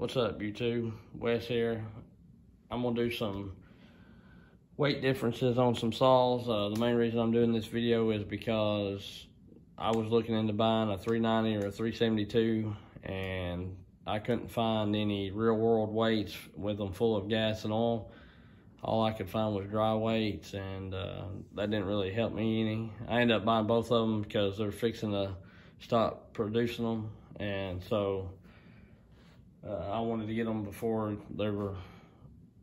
What's up, YouTube? Wes here. I'm gonna do some weight differences on some saws. Uh, the main reason I'm doing this video is because I was looking into buying a 390 or a 372 and I couldn't find any real world weights with them full of gas and oil. All I could find was dry weights and uh, that didn't really help me any. I ended up buying both of them because they're fixing to stop producing them and so uh, I wanted to get them before they were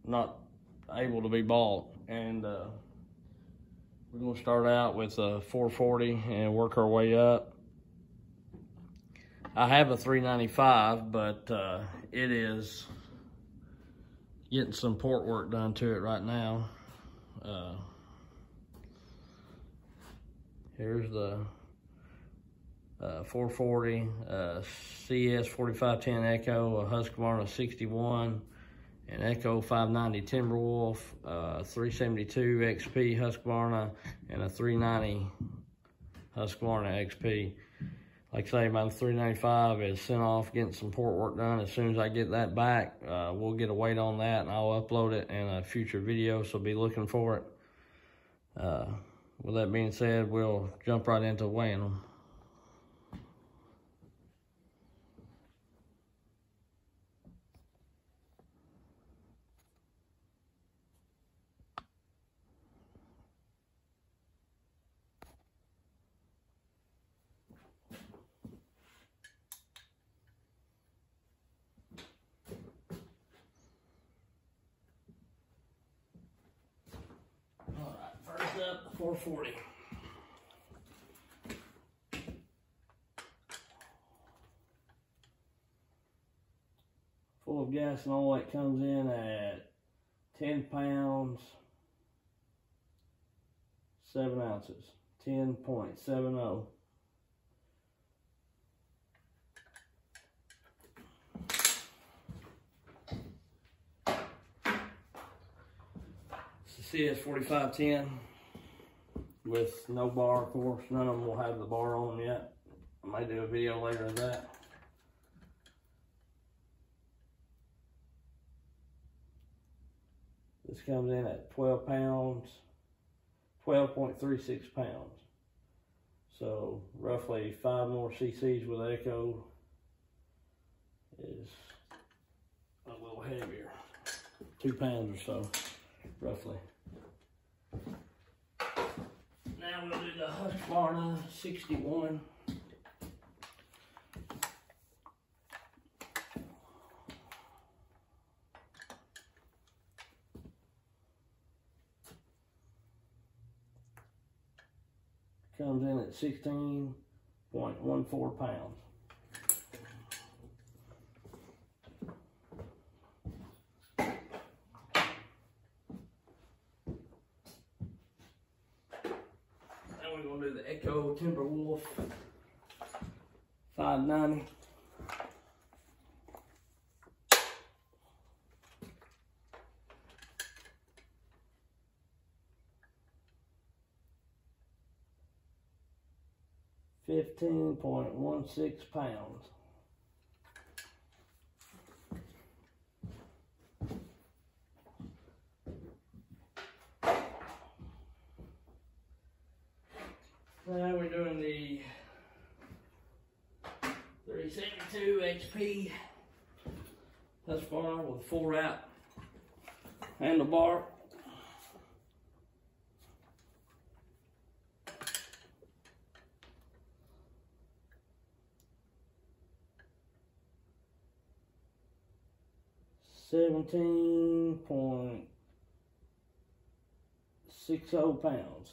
not able to be bought and uh, we're gonna start out with a 440 and work our way up. I have a 395, but uh, it is getting some port work done to it right now. Uh, here's the uh, 440 uh, CS 4510 Echo, a Husqvarna 61, an Echo 590 Timberwolf, uh, 372 XP Husqvarna, and a 390 Husqvarna XP. Like I say, my 395 is sent off getting some port work done. As soon as I get that back, uh, we'll get a weight on that and I'll upload it in a future video, so be looking for it. Uh, with that being said, we'll jump right into weighing them. First up, 440. Full of gas and oil, it comes in at 10 pounds, 7 ounces, 10.70. CS 4510 with no bar, of course. None of them will have the bar on yet. I may do a video later of that. This comes in at 12 pounds, 12.36 pounds. So roughly five more cc's with Echo is a little heavier, two pounds or so, roughly. Now we'll do the Husqvarna 61. Comes in at 16.14 pounds. We're gonna do the Echo Timberwolf 590. Fifteen point one six pounds. Now we're doing the 372 XP Husqvarna with full wrap handlebar. Seventeen point six oh pounds.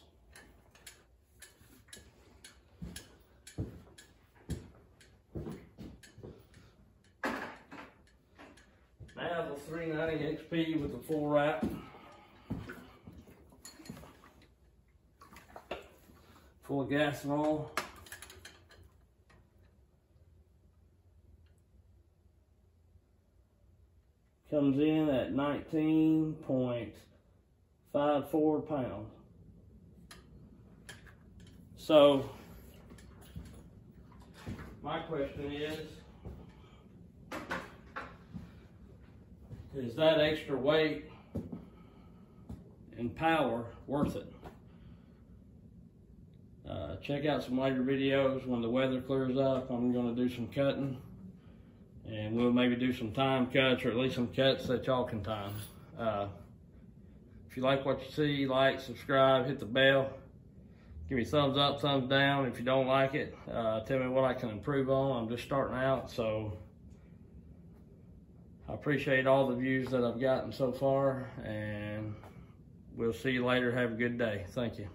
Now the 390 XP with the full wrap. Full of gas and oil. Comes in at 19.54 pounds. So, my question is, is that extra weight and power worth it? Uh, check out some later videos when the weather clears up. I'm going to do some cutting and we'll maybe do some time cuts or at least some cuts that y'all can time. Uh, if you like what you see, like, subscribe, hit the bell. Give me thumbs up, thumbs down. If you don't like it, uh, tell me what I can improve on. I'm just starting out, so I appreciate all the views that I've gotten so far, and we'll see you later. Have a good day. Thank you.